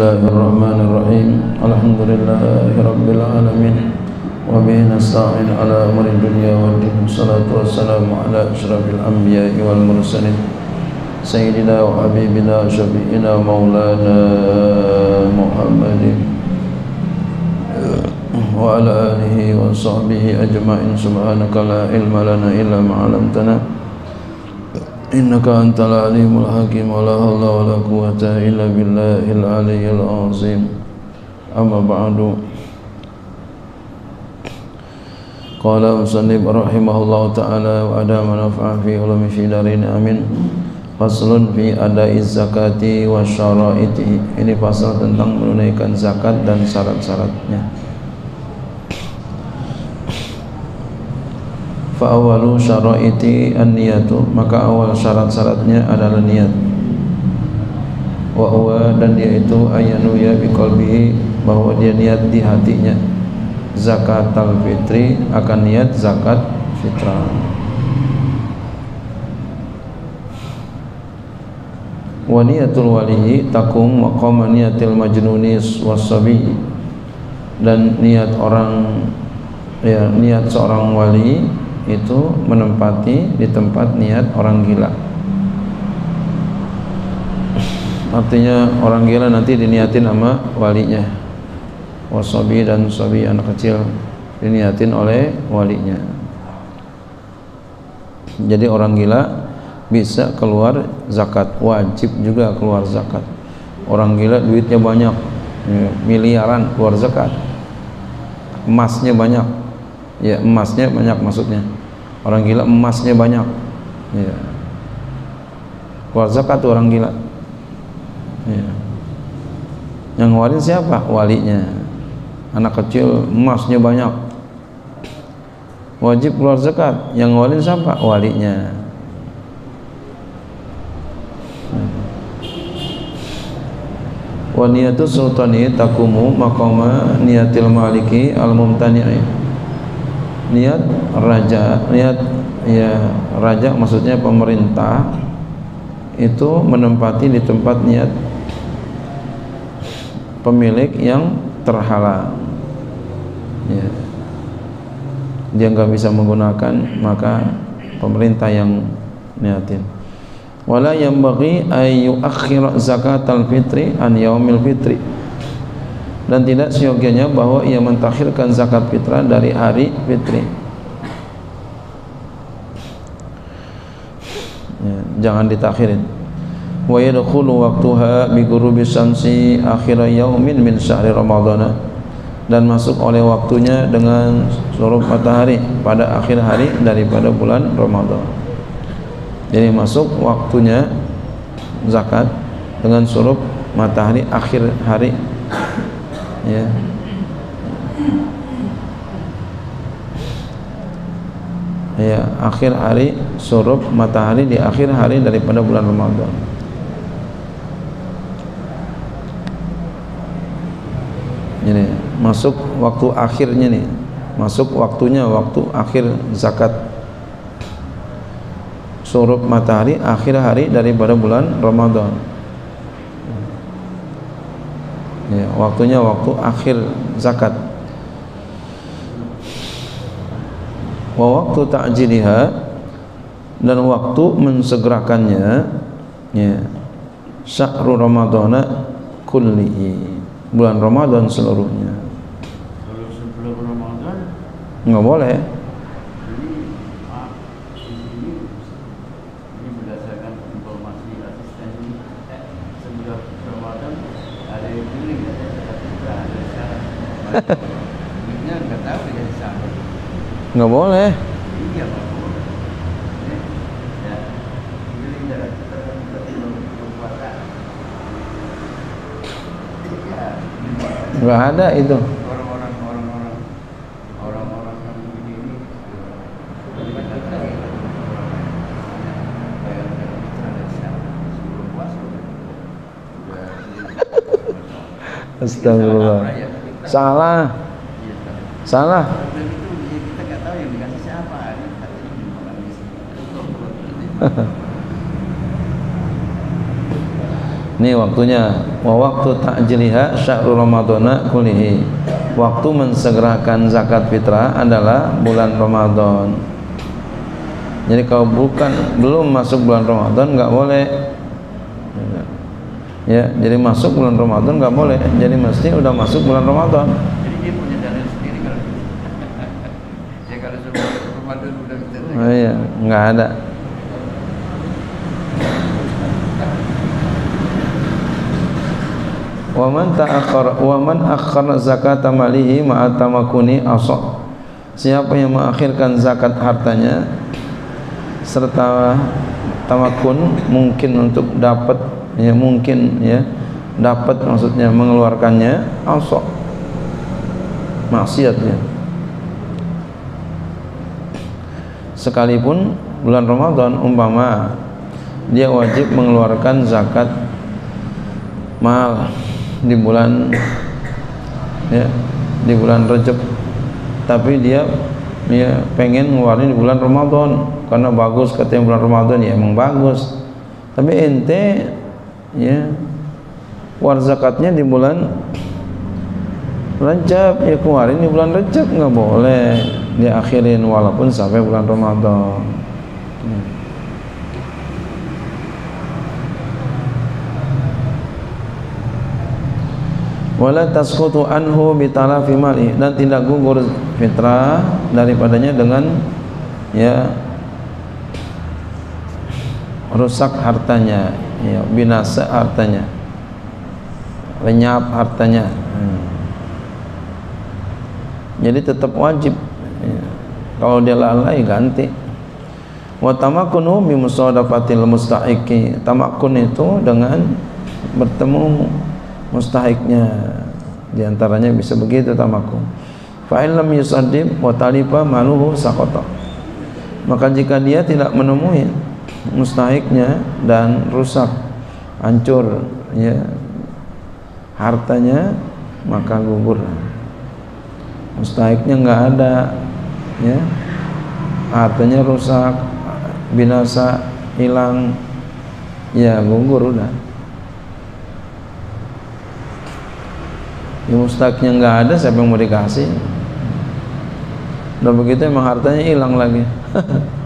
الله الرحمن الرحيم الحمد لله رب العالمين وبه نستعين على أمر الدنيا والدين والصلاة والسلام على أشرف الأنبياء والمرسلين سيدنا وحبيبنا وشفيعنا مولانا محمد وعلى آله وصحبه أجمعين سبحانك لا علم لنا إلا ما علمتنا innaka antal alimul hakim wa la hawla wa la quwwata illa billahil aliyyil azim. Amma ba'du. Qala musannib rahimahullahu taala wa adama naf'a fi ulumi fi darin amin. Faslun fi adai zakati wa syara'iti Ini pasal tentang menunaikan zakat dan syarat-syaratnya. Fa awalu syaraiti an-niyatu. Maka awal syarat-syaratnya adalah niat. Wa huwa dan dia itu ayanu ya biqalbihi bahwa dia niat di hatinya. Zakat al-fitri akan niat zakat fitrah. Wa niyatul waliyi takum maqama niyatil majnunis wasabi dan niat orang ya niat seorang wali itu menempati di tempat niat orang gila. Artinya orang gila nanti diniatin sama walinya. Wasabi dan sabi anak kecil diniatin oleh walinya. Jadi orang gila bisa keluar zakat wajib juga keluar zakat. Orang gila duitnya banyak miliaran keluar zakat. Emasnya banyak ya emasnya banyak maksudnya orang gila emasnya banyak. Ya keluar zakat orang gila. Ya yang ngeluarin siapa? Walinya. Anak kecil emasnya banyak. Wajib keluar zakat. Yang ngeluarin siapa? Walinya. Wa niyatu sultani takumu maqama niyatil maliki al mumtani'i niat raja niat ya raja maksudnya pemerintah itu menempati di tempat niat pemilik yang terhalang. Ya. Dia nggak bisa menggunakan maka pemerintah yang niatin. Wala yanbaghi ay yuakhkhira zakatal fitri an yaumil fitri dan tidak seyogianya bahwa ia mentakhirkan zakat fitrah dari hari fitri. Ya, jangan ditakhirin. Wa yadkhulu waqtuha bi ghurubi syamsi akhir yaumin min syahri ramadhana. Dan masuk oleh waktunya dengan surup matahari pada akhir hari daripada bulan Ramadan jadi masuk waktunya zakat dengan surup matahari akhir hari ya. Ya akhir hari surup matahari di akhir hari daripada bulan Ramadan. Ini masuk waktu akhirnya nih. Masuk waktunya waktu akhir zakat. Surup matahari akhir hari daripada bulan Ramadan ya, waktunya waktu akhir zakat. Wa waktu ta'jiliha dan waktu mensegerakannya ya syahru ramadhana kullihi bulan Ramadan seluruhnya. Kalau sebelum Ramadan, nggak boleh ini ah, di sini ini berdasarkan informasi asisten ini eh, sebelum Ramadan ada yang pilih ada zakat fitrah ada syarat. Duitnya nggak tahu dikasih nggak boleh Iya pak. Ya, ya. Kan. Ya, nggak ada itu orang-orang orang-orang orang-orang yang begini ini Astagfirullah salah. Iya salah. Itu ya ini waktunya. Wa waktu ta'jiliha syahrul ramadhana kullihi. Waktu mensegerakan zakat fitrah adalah bulan Ramadan. Jadi kalau bukan belum masuk bulan Ramadan nggak boleh ya jadi masuk bulan Ramadan nggak boleh jadi mesti udah masuk bulan Ramadan Jadi dia punya dalil sendiri kalau gitu. ya kalau Ramadan udah oh, iya nggak ada Waman ta'akhkhar wa man akhkhara zakat malihi ma'a tamakuni asaq. Siapa yang mengakhirkan zakat hartanya serta tamakun mungkin untuk dapat ya mungkin ya. Dapat maksudnya mengeluarkannya. Asaq. Maksiat ya. Sekalipun bulan Ramadan umpama dia wajib mengeluarkan zakat mal di bulan ya di bulan Rajab. Tapi dia ya pengen ngeluarin di bulan Ramadan. Karena bagus katanya bulan Ramadan ya emang bagus. Tapi ente ya. War zakatnya di bulan Rajab. Ya keluarin di bulan Rajab nggak boleh dia akhirin walaupun sampai bulan Ramadan. Wala tasqutu anhu bitalafi mali. Dan tidak gugur fitrah daripadanya dengan ya rusak hartanya ya binasa hartanya lenyap hartanya hmm. jadi tetap wajib. Ya. kalau dia lalai ganti. Wa tamakunu bi musadafatil tamakun itu dengan bertemu mustahiknya di antaranya bisa begitu tamakum fa in lam yusaddib wa talifa maluhu saqata. Maka jika dia tidak menemui mustahiknya dan rusak hancur ya. Hartanya maka gugur. Mustahiknya enggak ada ya. Hartanya rusak binasa hilang ya gugur udah. Ya mustaknya nggak ada siapa yang mau dikasih? Udah begitu emang hartanya hilang lagi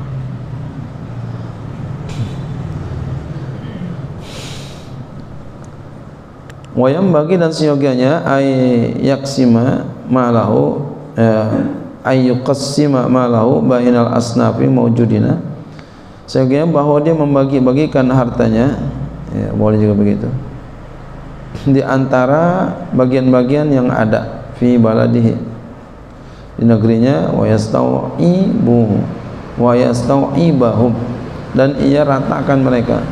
wayam bagi dan seyogianya ay yaksima malahu eh, ay yuqassima malahu bainal asnafi mawjudina. Seyogianya bahwa dia membagi-bagikan hartanya ya, boleh juga begitu. Di antara bagian-bagian yang ada fi baladihi di negerinya wa yastawibu wa yastawibahum dan ia ratakan mereka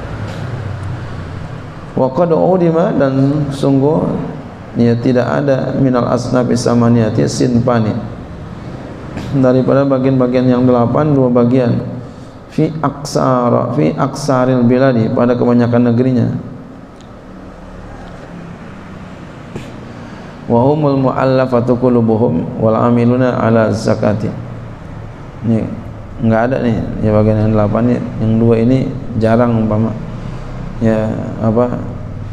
wa qad dan sungguh ya tidak ada minal asnafi samaniyati sinfani daripada bagian-bagian yang delapan dua bagian. Fi aksara fi aksaril biladi pada kebanyakan negerinya. Wa humul muallafatu qulubuhum wal amiluna ala zakati. Ini enggak ada nih ya bagian yang delapan nih yang dua ini jarang umpama ya apa?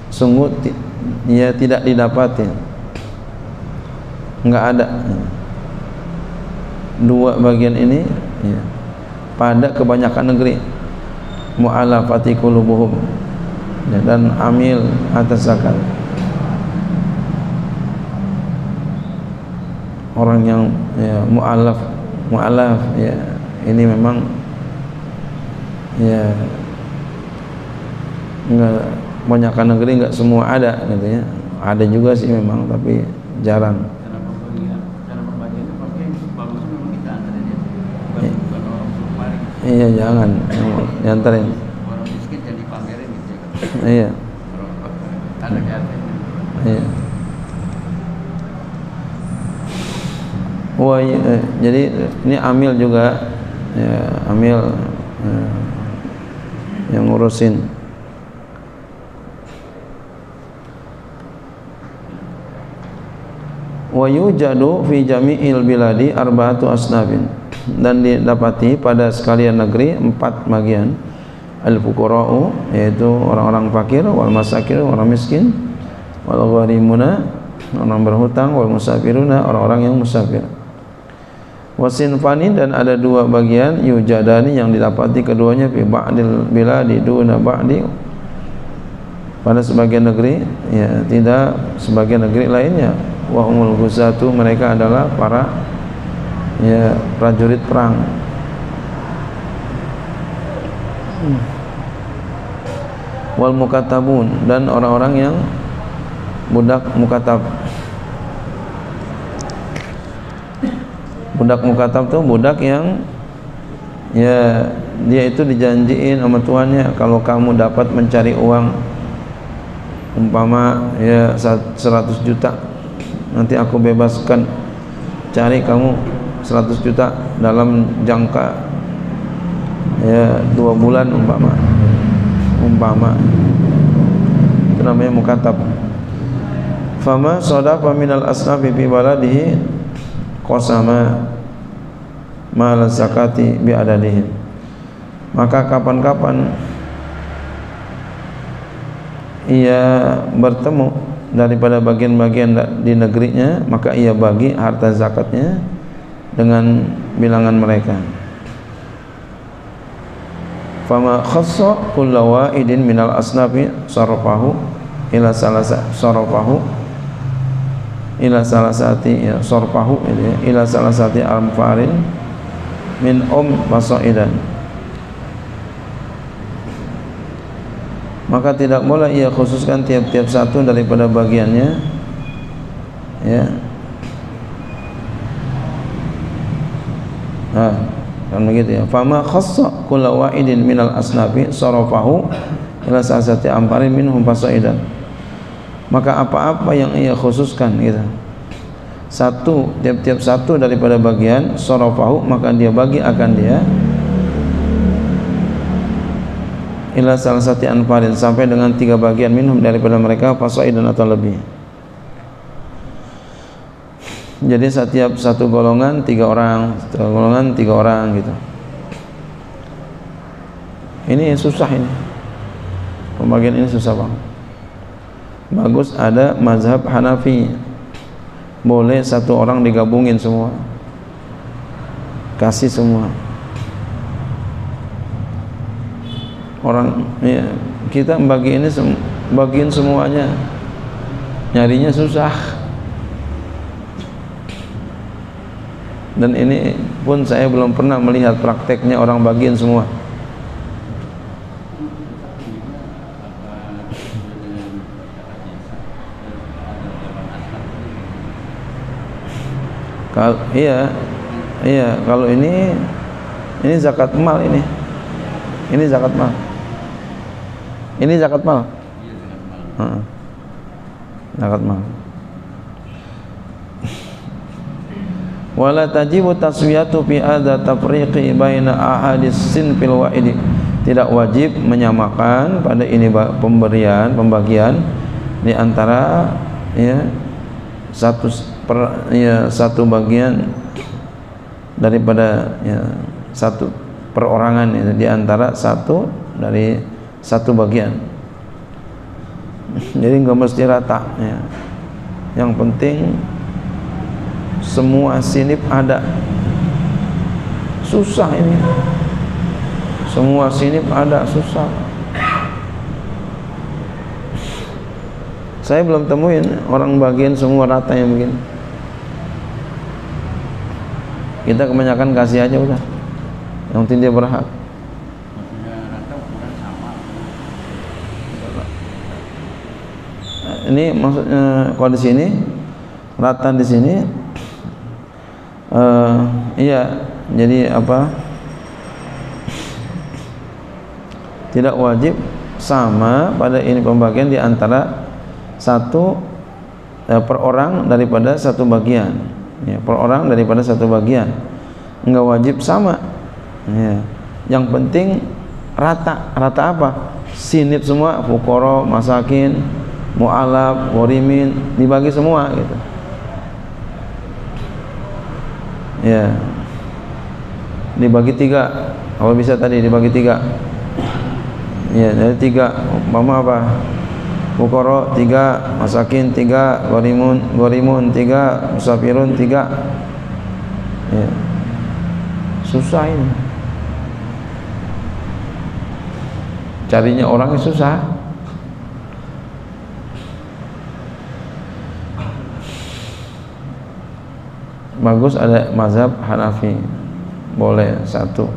Sungguh ya tidak didapati. Enggak ada. Dua bagian ini ya, pada kebanyakan negeri. Mu'alafati qulubuhum. Ya, dan amil atas zakat. Orang yang ya, mu'alaf mu'alaf ya ini memang ya enggak banyak negeri enggak semua ada gitu ya ada juga sih memang tapi jarang. Ya. Iya. jangan. Nyantarin Orang miskin jadi pamerin gitu ya. kan. iya. Iya. Wah, iya, eh, jadi ini amil juga. Ya, amil eh, yang ngurusin wa yujadu fi jami'il biladi arba'atu asnafin. Dan didapati pada sekalian negeri empat bagian. Al-fuqara'u yaitu orang-orang fakir wal masakin orang miskin wal gharimuna orang berhutang wal musafiruna orang-orang yang musafir. Wasinfani dan ada dua bagian yujadani yang didapati keduanya fi ba'dil biladi duna ba'di. Pada sebagian negeri ya tidak sebagian negeri lainnya wa umul gusatu mereka adalah para ya prajurit perang. Wal mukatabun dan orang-orang yang budak mukatab. Budak mukatab itu budak yang ya dia itu dijanjiin sama tuannya kalau kamu dapat mencari uang umpama ya 100 juta nanti aku bebaskan cari kamu 100 juta dalam jangka ya dua bulan umpama. Umpama. Itu namanya mukatab. Fama sadaqa minal asnafi fi baladihi qasama mal zakati bi adadihim maka kapan-kapan ia bertemu daripada bagian-bagian di negerinya maka ia bagi harta zakatnya dengan bilangan mereka. Fama khassa kullu wa'idin minal asnafi sarafahu ila salasa sarafahu ila salasati ya sarfahu ya, ila salasati amfarin min um fasaidan maka tidak boleh ia khususkan tiap-tiap satu daripada bagiannya. Ya. Nah kan begitu ya. Fama khassa kullu wa'idin minal asnafi sarafahu ila sa'asati amparin minhum fasaidan. Maka apa-apa yang ia khususkan gitu. Satu tiap-tiap satu daripada bagian sarafahu maka dia bagi akan dia ila salah satu anfarin sampai dengan tiga bagian minhum daripada mereka fasaidan atau lebih. Jadi setiap satu golongan tiga orang satu golongan tiga orang gitu. Ini susah ini. Pembagian ini susah bang. Bagus ada mazhab Hanafi. Boleh satu orang digabungin semua. Kasih semua orang ya, kita bagi ini sem bagiin semuanya. Nyarinya susah. Dan ini pun saya belum pernah melihat prakteknya orang bagian semua. Kalau iya iya kalau ini ini zakat mal ini. Ini zakat mal ini zakat mal? Zakat mal. Wala tajibu taswiyatu fi adza tafriqi baina ahadis sinfil wa'idi. Tidak wajib menyamakan pada ini pemberian pembagian di antara ya satu per, ya satu bagian daripada ya satu perorangan itu di antara satu dari satu bagian. Jadi nggak mesti rata ya. Yang penting semua sinip ada. Susah ini. Semua sinip ada susah. Saya belum temuin orang bagian semua rata yang begini. Kita kebanyakan kasih aja udah. Yang penting berhak ini maksudnya kalau di sini rata di sini uh, iya jadi apa? Tidak wajib sama pada ini pembagian di antara satu eh, per orang daripada satu bagian. Ya, per orang daripada satu bagian. Enggak wajib sama. Ya. yang penting rata. Rata apa? Sinip semua fukoro masakin mu'alaf warimin dibagi semua gitu. Ya. Dibagi tiga. Kalau bisa tadi dibagi tiga. Ya jadi tiga. Mama apa? Bukoro tiga. Masakin tiga. Gorimun gorimun tiga. Musafirun tiga. Ya. susah ini. Carinya orang susah bagus ada mazhab Hanafi. Boleh satu.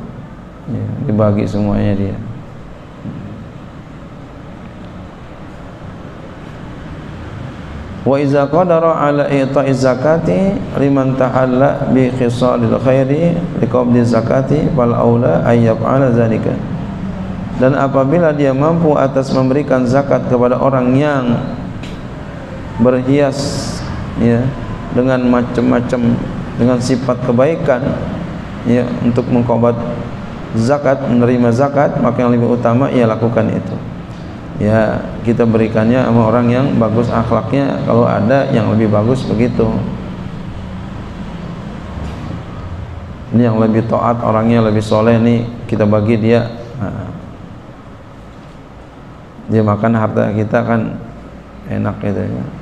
Ya, dibagi semuanya dia. Wa iza qadara ala ita'iz zakati liman tahalla bi khisalil khairi liqabdi zakati fal aula ay yaf'ala zalika. Dan apabila dia mampu atas memberikan zakat kepada orang yang berhias ya dengan macam-macam dengan sifat kebaikan ya untuk mengkobat zakat menerima zakat maka yang lebih utama ia lakukan itu. Ya kita berikannya sama orang yang bagus akhlaknya. Kalau ada yang lebih bagus begitu. Ini yang lebih taat orangnya lebih soleh nih kita bagi dia. Nah, dia makan harta kita kan enak gitu ya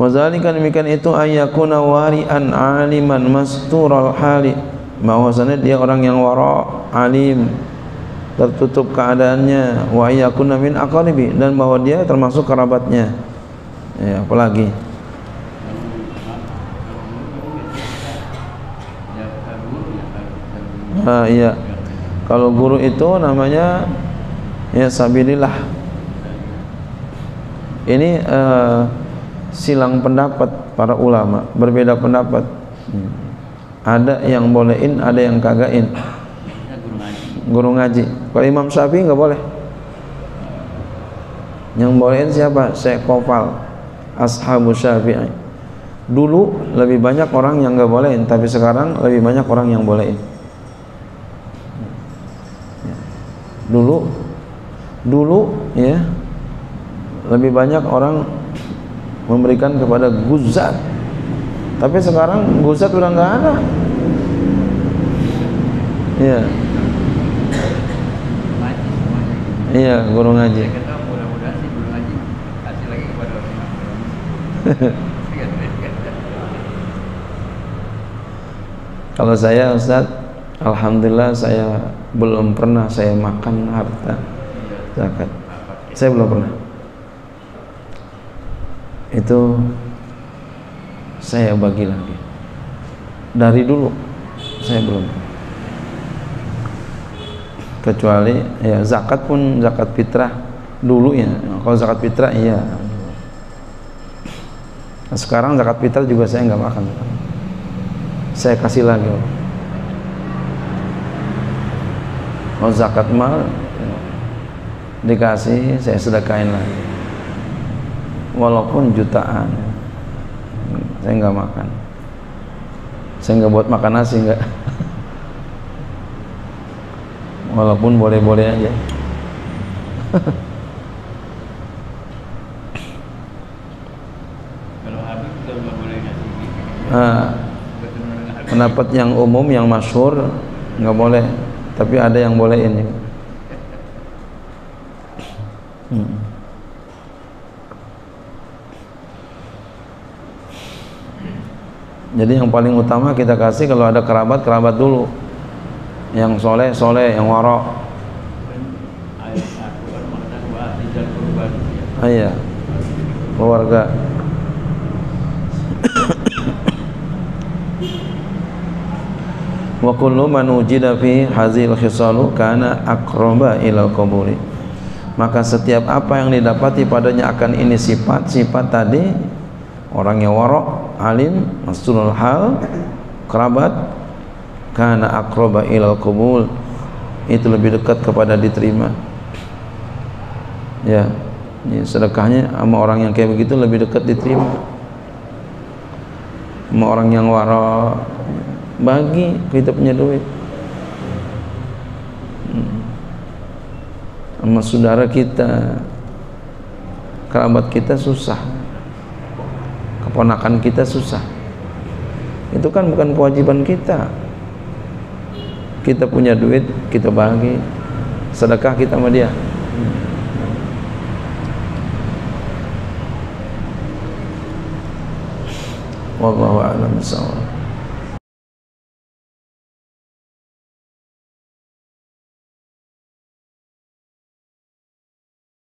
Wazalika demikian itu ayakuna wari'an aliman mastural hali bahwasanya dia orang yang wara alim tertutup keadaannya. Wa yakuna min aqaribi. Dan bahwa dia termasuk kerabatnya. Ya apalagi Ah iya. Kalau guru itu namanya ya sabilillah. Ini uh, silang pendapat para ulama, berbeda pendapat. Hmm. Ada yang bolehin, ada yang kagain. Guru ngaji. Kalau Imam Syafi'i nggak boleh. Yang bolehin siapa? Syekh Kofal Ashabu Syafi'i. Dulu lebih banyak orang yang nggak bolehin tapi sekarang lebih banyak orang yang bolehin. Dulu dulu ya lebih banyak orang memberikan kepada guzat tapi sekarang guzat udah nggak ada ya Iya, guru ngaji. Kalau saya Ustaz, Alhamdulillah saya belum pernah saya makan harta zakat. Saya belum pernah. Itu saya bagi lagi. Dari dulu saya belum. Kecuali ya zakat pun zakat fitrah dulu ya. Kalau zakat fitrah iya. Nah, sekarang zakat fitrah juga saya nggak makan. Saya kasih lagi. Kalau zakat mal ya, dikasih saya sedekahin lagi walaupun jutaan. Saya nggak makan. Saya nggak buat makan nasi nggak. Walaupun boleh-boleh aja. Kalau juga nggak boleh ngasih nah, pendapat yang umum yang masyhur nggak boleh. Tapi ada yang boleh ini. Hmm. Jadi yang paling utama kita kasih kalau ada kerabat kerabat dulu. Yang soleh soleh yang warok ah, iya keluarga. Wa kullu man wujida fi hazil khisalu kana aqraba ila maka setiap apa yang didapati padanya akan ini sifat sifat tadi orang yang warok alim masulul hal kerabat kana akroba ilal kubul. Itu lebih dekat kepada diterima. Ya, ya sedekahnya sama orang yang kayak begitu lebih dekat diterima. Sama orang yang wara bagi kita punya duit. Hmm. sama saudara kita kerabat kita susah keponakan kita susah. Itu kan bukan kewajiban kita. Kita punya duit kita bagi. Sedekah kita sama dia. Wallahu a'lam